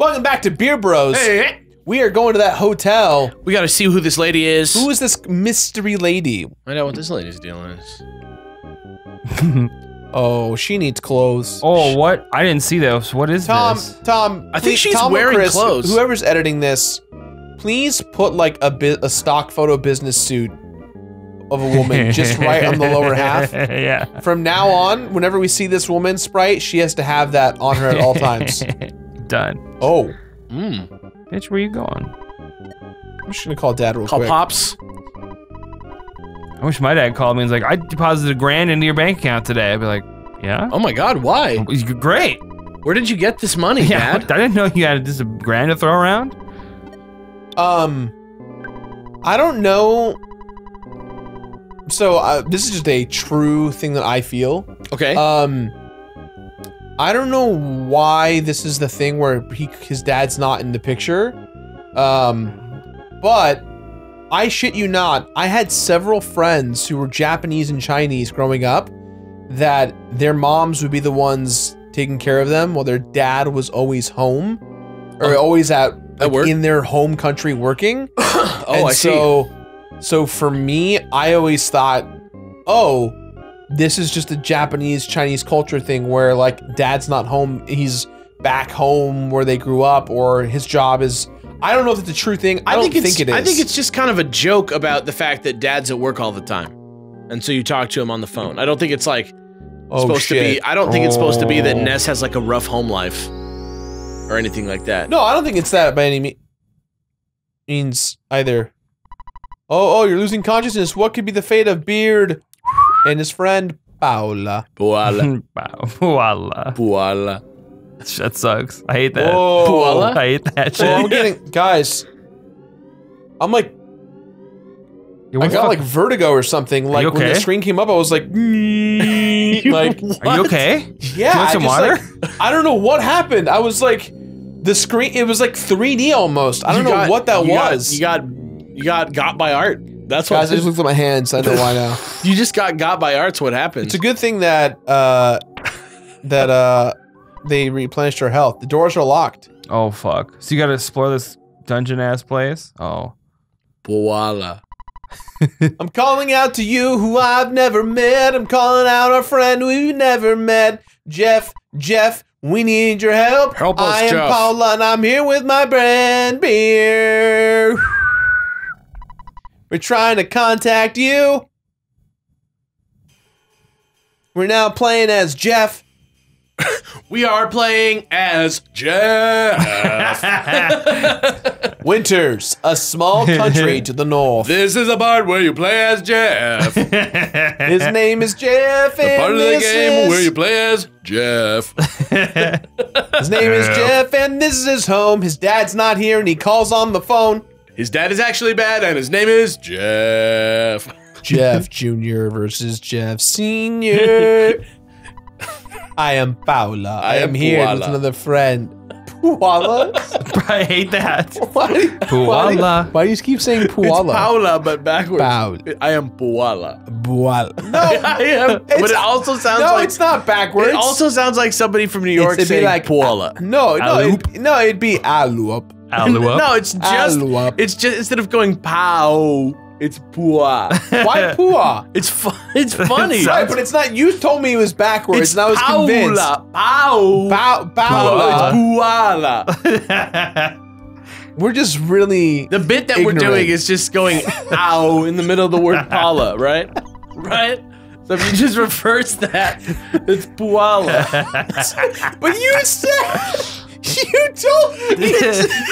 Welcome back to Beard Bros. Hey, We are going to that hotel. we gotta see who this lady is. Who is this mystery lady? I know what this lady's deal is. Oh, she needs clothes. Oh, what? I didn't see those. What is Tom, this? Tom. Tom. I think she's Tom wearing Chris, clothes. Whoever's editing this, please put like a bit a stock photo business suit of a woman just right on the lower half. yeah. From now on, whenever we see this woman sprite, she has to have that on her at all times. Done. Oh, Mm. Bitch, where you going? I'm just gonna call dad real Call quick. pops. I wish my dad called me and was like, I deposited a grand into your bank account today. I'd be like, yeah? Oh my God, why? Great. Where did you get this money, Yeah, Dad? I didn't know you had just a grand to throw around. Um, I don't know. So uh, this is just a true thing that I feel. Okay. Um, I don't know why this is the thing where he, his dad's not in the picture. Um, but I shit you not, I had several friends who were Japanese and Chinese growing up that their moms would be the ones taking care of them while their dad was always home or Oh. always at, like, work? in their home country working. oh, and I see. so, so for me, I always thought, oh, this is just a Japanese Chinese culture thing where like dad's not home, he's back home where they grew up, or his job is. I don't know if it's a true thing. I, don't think, it's, it is. I think it's just kind of a joke about the fact that Dad's at work all the time, and so you talk to him on the phone. I don't think it's like oh, supposed to be. I don't think it's supposed to be that Oh. Ness has like a rough home life or anything like that. No, I don't think it's that by any me- means either. Oh, oh, you're losing consciousness. What could be the fate of Beard and his friend Paula? Puala, wow. Voila. puala. That sucks. I hate that. Whoa. Koala? I hate that shit. Oh, I'm getting guys. I'm like Yeah, I got like vertigo or something. Like when the screen came up, I was like, mm, like Are you okay? yeah. you want I some just, water? like- I don't know what happened. I was like, the screen. It was like 3D almost. I don't You know got- what that you got- was. you got you got got by art. That's what I just looked at my hands. I know why now. you just got got by art's what happened. It's a good thing that uh that uh they replenished her health. The doors are locked. Oh fuck. So you gotta explore this dungeon ass place? Oh. Puala. I'm calling out to you who I've never met. I'm calling out our friend we've never met. Jeff, Jeff, we need your help. Help us, I am Jeff. Paula and I'm here with my brand beer. We're trying to contact you. We're now playing as Jeff. We are playing as Jeff. Winters, a small country to the north. this is a part where you play as Jeff. His name is Jeff, and part of the game is- where you play as Jeff. His name is Jeff, and this is his home. His dad's not here, and he calls on the phone. His dad is actually bad, and his name is Jeff. Jeff Jr. versus Jeff Sr. I am Paula. I, I am am here with another friend. Puala? I hate that. why, do why, do you- why do you keep saying It's Puala? Paula, but backwards. Paula. I am Puala. Puala. No, I am. But it also sounds no, like it's not backwards. it also sounds like somebody from New York it'd be saying like Puala. No, no, it, no, it'd be Alup. Alua. No, it's just Alup. it's just instead of going pow, it's pua. Why Pua? it's fu- it's funny. Right, but it's not. You told me it was backwards, it's and I was convinced. Pow. Pow, No, Paula. it's puala. We're just really. The bit that we're doing is just going ow in the middle of the word Paula, right? Right? So if you just reverse that, it's Puala. But you said. You told me.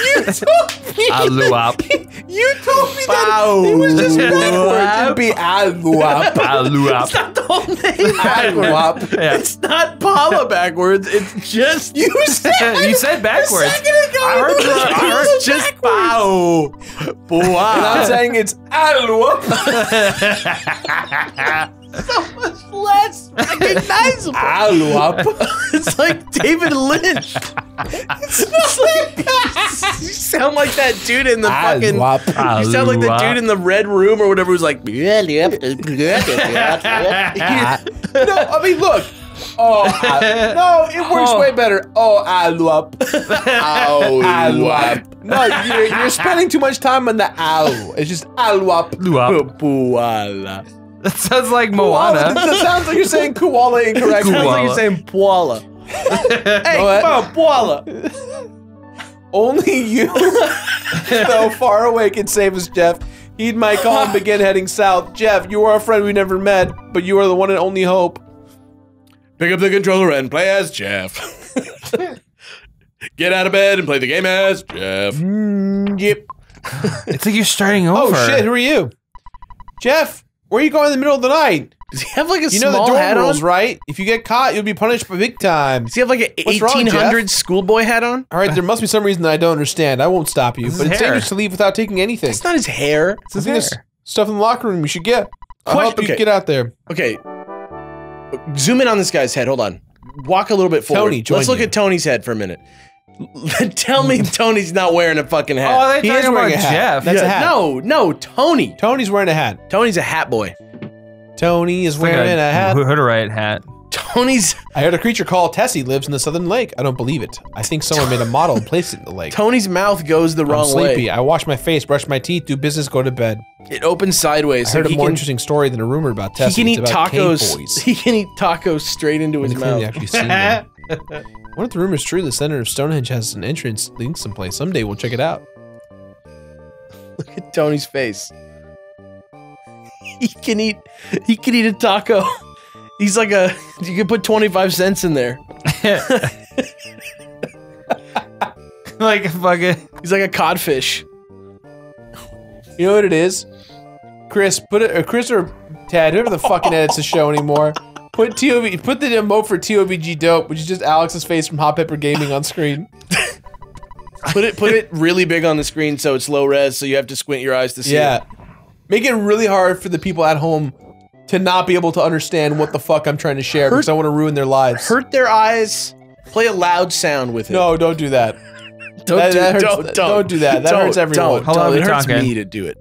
You told me. Aluap. You told me that it was just backwards. It'd be Aluap. Aluap. It's not the whole thing backwards. Aluap. Yeah. It's not Paula backwards. It's just You said. you said backwards. A second ago. I heard you. I heard it's just pow. And I'm saying it's Aluap. Less recognizable. Aluap. It's like David Lynch. It's like, you sound like that dude in the fucking. Aluap. You sound like the dude in the red room or whatever who's like. No, I mean, look. Oh, I, no, it works Oh. way better. Oh, aluap. Ow, Aluap. No, you're, you're spending too much time on the ow. It's just aluap. Luap. Puala. That sounds like Koala. Moana. That sounds like you're saying koala incorrectly. Sounds like you're saying Puala. Hey, What? come. Only you, though far away, can save us, Jeff. Heed my call and begin heading south. Jeff, you are a friend we never met, but you are the one and only hope. Pick up the controller and play as Jeff. Get out of bed and play the game as Jeff. Mm, yep. It's like you're starting over. Oh shit, who are you? Jeff, where are you going in the middle of the night? Does he have like a You know the dorm hat rules, on? right? If you get caught, you'll be punished by big time. Does he have like an 1800 schoolboy hat on? All right, there must be some reason that I don't understand. I won't stop you, is but it's hair. dangerous to leave without taking anything. It's not his hair. It's his it's hair. stuff in the locker room you should get. I'll Question- help you okay. get out there. Okay. Zoom in on this guy's head. Hold on. Walk a little bit forward. Tony, join Let's look you. at Tony's head for a minute. Tell me Tony's not wearing a fucking Oh, hat. I He thought is wearing about a hat. Jeff. That's a Yeah, hat. No, no, Tony. Tony's wearing a hat. Tony's a hat boy. Tony is It's like wearing a, hat. Hutterite hat. Tony's I heard a creature called Tessie lives in the southern lake. I don't believe it. I think someone made a model and placed it in the lake. Tony's mouth goes the wrong way. I'm wrong sleepy. way. I wash my face, brush my teeth, do business, go to bed. It opens sideways. I so heard a more can, interesting story than a rumor about Tessie. he can It's eat about tacos. He can eat tacos straight into his mouth. Actually seen. What if the rumor's true? The center of Stonehenge has an entrance leading someplace. Someday we'll check it out. Look at Tony's face. He can eat. He can eat a taco. He's like a. You can put twenty five cents in there. like a fucking. He's like a codfish. You know what it is? Chris, put it, or Chris or Ted, whoever the fucking edits the show anymore. Put TOV, put the emote for TOVG dope, which is just Alex's face from Hot Pepper Gaming on screen. Put it. Put it really big on the screen so it's low res, so you have to squint your eyes to see. Yeah. it. Make it really hard for the people at home to not be able to understand what the fuck I'm trying to share because I want to ruin their lives. Hurt their eyes. Play a loud sound with it. No, don't do that. don't that- do, that hurts- don't, don't, don't do that. That Don't, hurts everyone. Don't, How loud don't. It hurts talking? me to do it.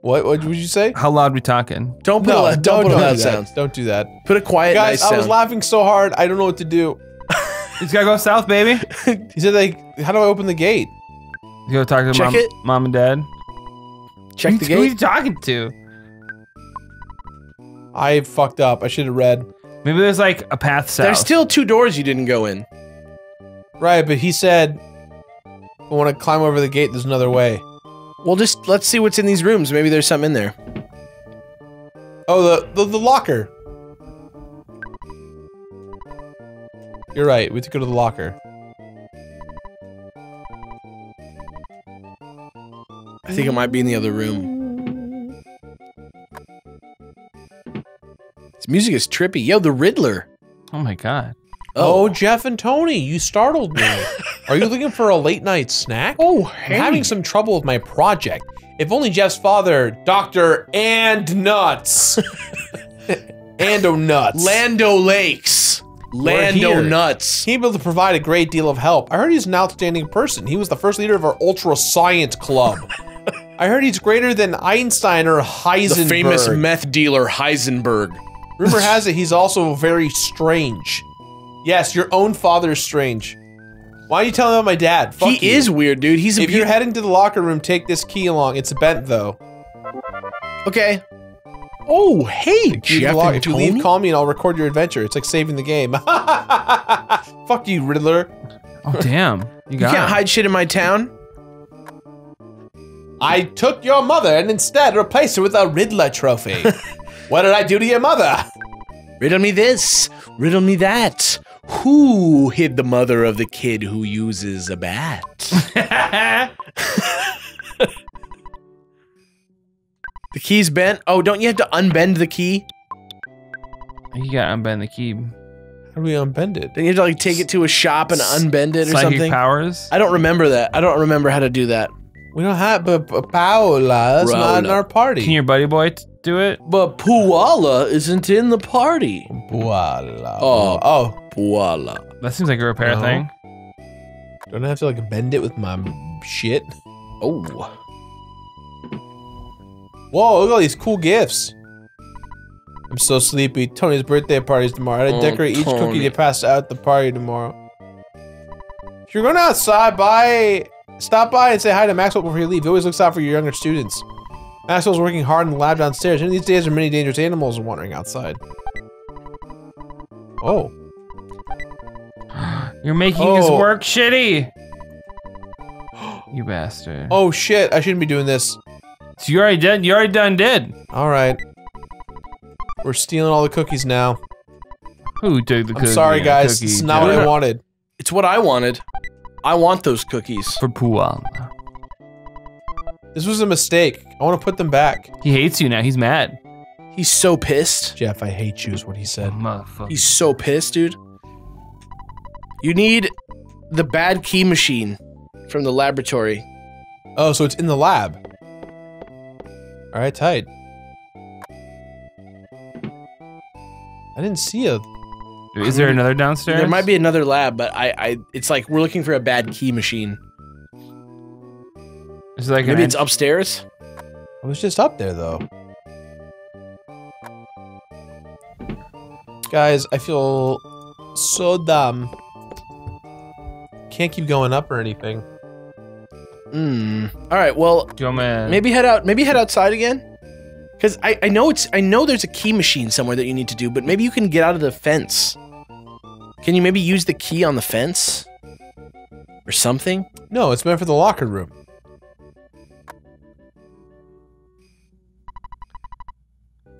What? What would you say? How loud we talking? Don't put a, No, loud- don't, don't put don't loud do that. sound. Don't do that. Put a quiet, Guys, nice I was laughing so hard, I don't know what to do. He's gotta go south, baby. He said, like, how do I open the gate? You gotta talk to Check mom, it. mom and dad. Check the gate. Who are you talking to? I fucked up. I should have read. Maybe there's like a path south. There's still two doors you didn't go in. Right, but he said, I want to climb over the gate. There's another way. Well, just let's see what's in these rooms. Maybe there's something in there. Oh, the, the, the locker. You're right. We have to go to the locker. I think it might be in the other room. This music is trippy. Yo, the Riddler. oh my god. Oh. oh, Jeff and Tony, you startled me. Are you looking for a late night snack? Oh, I'm having some trouble with my project. If only Jeff's father, Dr. Andonuts. Ando Nuts. Lando Lakes. Lando. Nuts. He'd be able to provide a great deal of help. I heard he's an outstanding person. He was the first leader of our Ultra Science Club. I heard he's greater than Einstein or Heisenberg. The famous meth dealer Heisenberg. Rumor has it he's also very strange. Yes, your own father is strange. Why are you telling about my dad? Fuck he you. is weird, dude. He's a If you're heading to the locker room, take this key along. It's bent though. okay. Oh, hey, Jeff lock- and if you Tony. leave, call me and I'll record your adventure. It's like saving the game. Fuck you, Riddler. Oh damn. You you can't him. hide shit in my town. I took your mother and instead replaced her with a Riddler trophy. what did I do to your mother? Riddle me this. Riddle me that. Who hid the mother of the kid who uses a bat? the key's bent. Oh, don't you have to unbend the key? you gotta unbend the key. How do we unbend it? Then you have to like take it to a shop and unbend it or Psychic something. powers. I don't remember that. I don't remember how to do that. We don't have, but, but Paola, that's not in our party. Can your buddy boy t- do it? But Puala isn't in the party. Paola. Oh. oh. Puala. That seems like a repair No. thing. Don't I have to like bend it with my shit? Oh. Whoa, look at all these cool gifts. I'm so sleepy. Tony's birthday party's tomorrow. I gotta Oh, decorate each cookie Tony. to pass out at the party tomorrow. If you're going outside, by stop by and say hi to Maxwell before you leave. He always looks out for your younger students. Maxwell's working hard in the lab downstairs. And these days, there are many dangerous animals wandering outside. Oh. You're making his Oh. work shitty. You bastard. Oh shit, I shouldn't be doing this. So you already did. You already done did. All right. We're stealing all the cookies now. Who took the I'm cookie? sorry, guys. Cookie This not what? I wanted. It's what I wanted. I want those cookies. for Puan. This was a mistake. I want to put them back. He hates you now. He's mad. He's so pissed. Jeff, I hate you, is what he said. Oh, motherfucker. He's so pissed, dude. You need the bad key machine from the laboratory. Oh, so it's in the lab. All right, tight. I didn't see a. Is there another downstairs? There might be another lab, but I, I, it's like we're looking for a bad key machine. Is it like Maybe it's upstairs. I was just up there though. Guys, I feel so dumb. Can't keep going up or anything. Hmm. All right. Well, Do you want me to- maybe head out. Maybe head outside again. Because I, I know it's I know there's a key machine somewhere that you need to do, but maybe you can get out of the fence. Can you maybe use the key on the fence? Or something? No, it's meant for the locker room.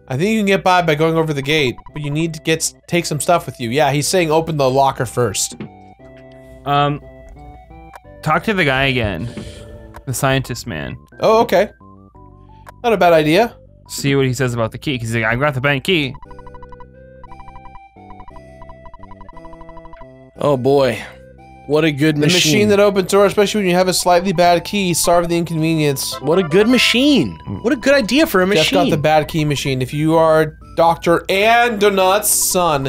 I think you can get by by going over the gate, but you need to get take some stuff with you. Yeah, he's saying open the locker first. Um, talk to the guy again, the scientist man. Oh, okay. Not a bad idea. See what he says about the key. Cause he's like, I got the bank key. Oh boy. What a good machine. The machine. machine that opens doors, especially when you have a slightly bad key, starve the inconvenience. What a good machine. Hmm. What a good idea for a machine. Jeff machine. got the bad key machine. If you are Dr. Andonuts' son,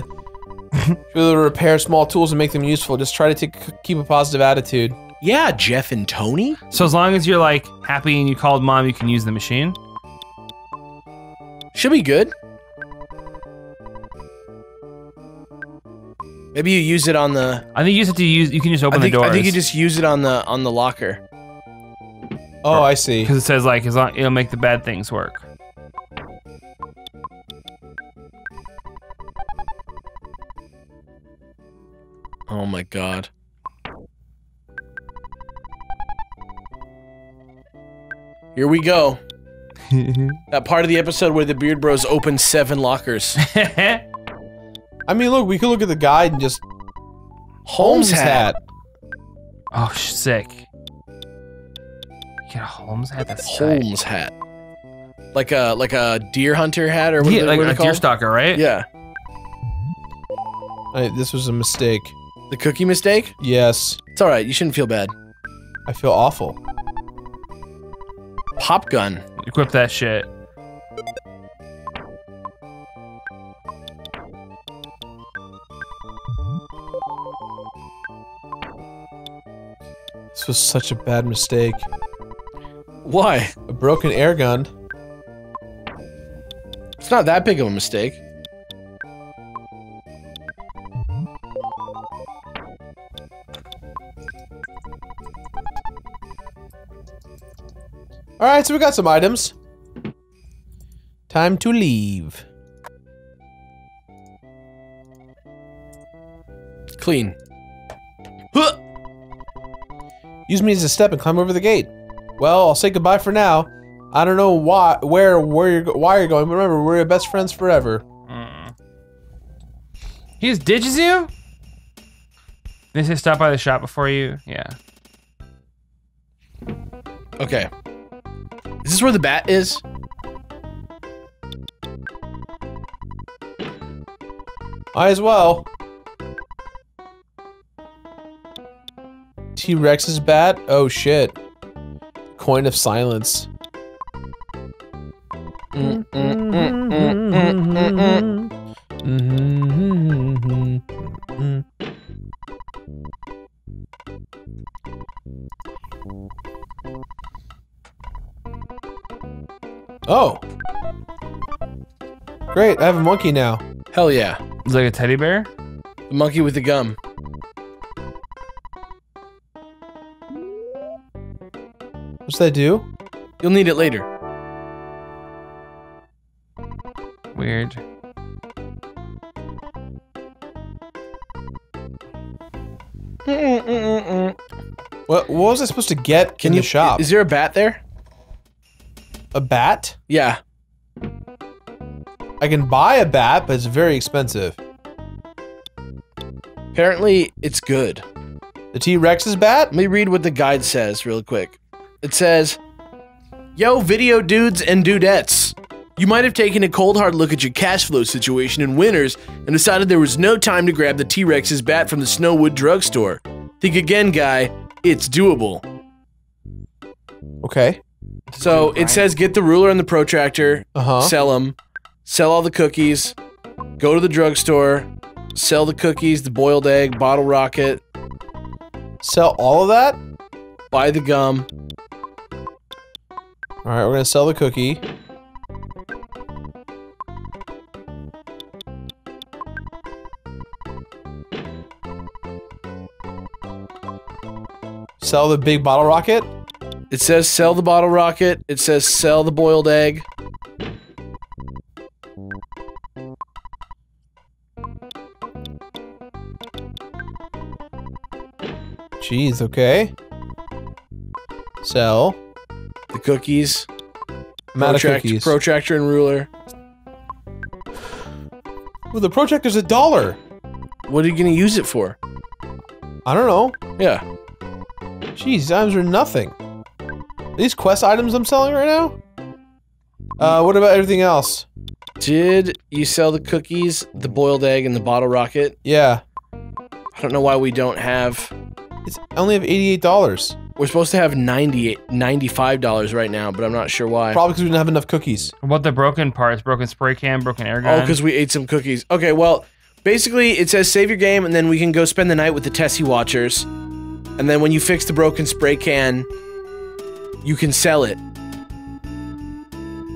you're able to repair small tools and make them useful. Just try to take, keep a positive attitude. yeah, Jeff and Tony? So as long as you're like happy and you called mom, you can use the machine. Should be good. Maybe you use it on the I think you just have to use. You can just I open think, the doors. I think you just use it on the on the locker. Oh, I see. because it says like as long it'll make the bad things work. Oh my god. Here we go. That part of the episode where the Beard Bros open seven lockers. I mean, look, we could look at the guide and just Holmes hat. oh, sh- sick. You get a Holmes hat. That's tight. Holmes hat. Like a like a deer hunter hat or what, Yeah, are they- like what are a they deer stalker, right? Yeah. I, this was a mistake. The cookie mistake? Yes, It's alright, you shouldn't feel bad. I feel awful. Pop gun. Equip that shit. Was such a bad mistake. Why? A broken air gun. It's not that big of a mistake. All right, so we got some items. Time to leave. Clean. Use me as a step and climb over the gate. Well, I'll say goodbye for now. I don't know why, where, where you're, why you're going, but remember, we're your best friends forever. Mm. He just ditches you? They say stop by the shop before you. Yeah. Okay. Is this where the bat is? Might as well. T Rex's bat? Oh shit. Coin of silence. Mm, mm, mm, mm, mm, mm, mm. Oh. Great, I have a monkey now. Hell yeah. It's like a teddy bear. The monkey with the gum. What's that do? You'll need it later. Weird. What, what was I supposed to get Can in you the shop? Is there a bat there? a bat? Yeah. I can buy a bat, but it's very expensive. Apparently, it's good. The T-Rex's bat? Let me read what the guide says real quick. It says, Yo, video dudes and dudettes. You might have taken a cold hard look at your cash flow situation in Winters and decided there was no time to grab the T Rex's bat from the Snowwood drugstore. Think again, guy. It's doable. Okay. So it says get the ruler and the protractor, Uh-huh. sell them, sell all the cookies, go to the drugstore, sell the cookies, the boiled egg, bottle rocket, Sell all of that? buy the gum. All right, we're gonna sell the cookie. Sell the big bottle rocket. It says sell the bottle rocket. It says sell the boiled egg. Jeez, okay. Sell. The cookies, I'm out of protract- cookies. protractor and ruler. Well, the protractor's a dollar. What are you gonna use it for? I don't know. Yeah, Jeez, these items are nothing. Are these quest items I'm selling right now? Uh, what about everything else? did you sell the cookies, the boiled egg, and the bottle rocket? Yeah, I don't know why we don't have. it's I only have eighty-eight dollars. We're supposed to have 98 $95 right now, but I'm not sure why. Probably because we didn't have enough cookies. What about the broken parts? Broken spray can, broken air gun. Oh, gun. because we ate some cookies. Okay, well, basically it says save your game, and then we can go spend the night with the Tessie Watchers. And then when you fix the broken spray can, you can sell it.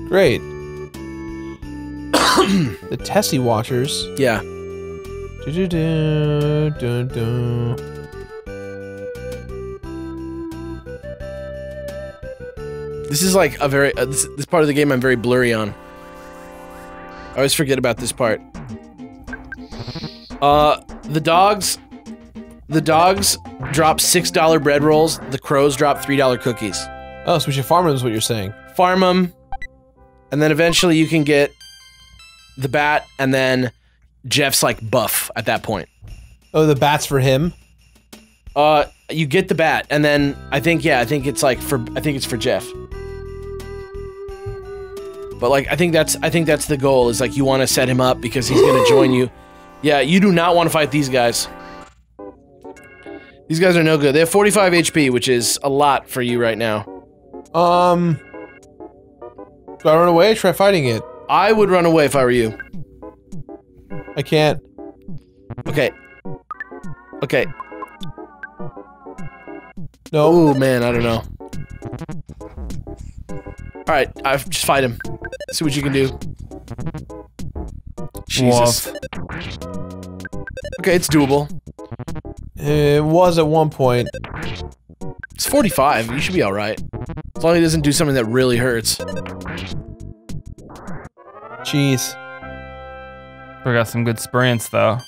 Great. the Tessie Watchers. Yeah. Do-do-do, do-do. This is like a very uh, this, this part of the game I'm very blurry on. I always forget about this part. Uh, the dogs, the dogs drop six dollar bread rolls. The crows drop three dollar cookies. Oh, so we should farm them is what you're saying. Farm them, and then eventually you can get the bat, and then Jeff's like buff at that point. Oh, the bats for him? Uh, you get the bat, and then I think yeah, I think it's like for I think it's for Jeff. But like I think that's I think that's the goal is like you want to set him up because he's gonna join you. Yeah, you do not want to fight these guys. These guys are no good. They have 45 HP, which is a lot for you right now. Um... Do I run away try fighting it? I would run away if I were you. I can't. Okay. Okay. No. Oh man, I don't know. All right, I just fight him. See what you can do. Jesus. Woof. Okay, it's doable. It was at one point. It's 45. You should be all right. As long as he doesn't do something that really hurts. Jeez. We got some good sprints though.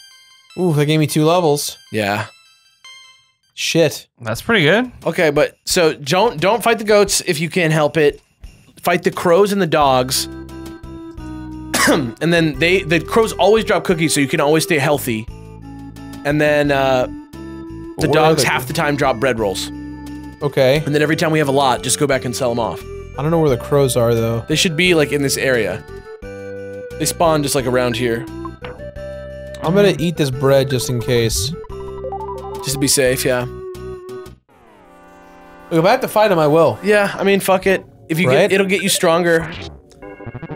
Ooh, that gave me two levels. Yeah. Shit. That's pretty good. Okay, but so don't don't fight the goats if you can't help it. Fight the crows and the dogs. and then they the crows always drop cookies, so you can always stay healthy. And then uh, the are dogs half the time drop bread rolls. Okay. And then every time we have a lot, just go back and sell them off. I don't know where the crows are, though. They should be like in this area. They spawn just like around here, I'm gonna eat this bread just in case. just to be safe. Yeah. If I have to fight him, I will. Yeah. I mean, fuck it. If you Right? get, it'll get you stronger.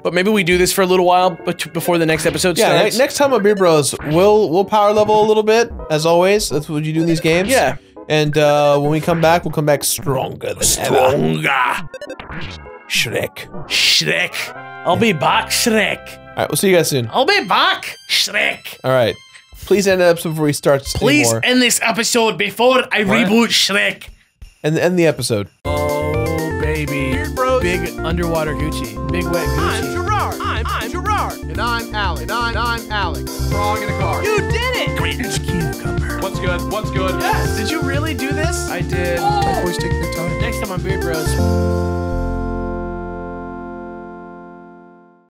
But maybe we do this for a little while, but before the next episode Yeah, starts. ne- next time on Beard Bros, we'll we'll power level a little bit, as always. That's what you do in these games. Yeah. And uh, when we come back, we'll come back stronger than ever. Stronger. Shrek. Shrek. I'll be back, Shrek. All right, we'll see you guys soon. I'll be back, Shrek. All right. Please end the episode before we start. Please end this episode before I reboot Shrek. And end the episode. Baby. Big underwater Gucci. Big wet Gucci. Jirard. I'm, I'm Jirard. And I'm Alex. And I'm, I'm Alex. Wrong in the car. You did it! Greenish cucumber. What's good? What's good? Yes. Did you really do this? I did. Always take your time. Next time on Beard Bros.